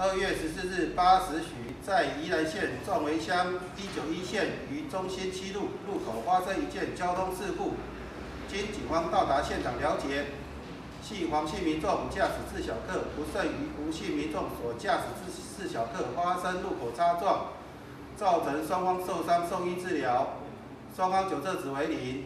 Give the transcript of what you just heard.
二月十四日八时许，在宜兰县壮围乡一九一线与中心七路路口发生一件交通事故，经警方到达现场了解，系黄姓民众驾驶自小客不慎与吴姓民众所驾驶自自小客发生路口擦撞，造成双方受伤送医治疗，双方酒测值为零。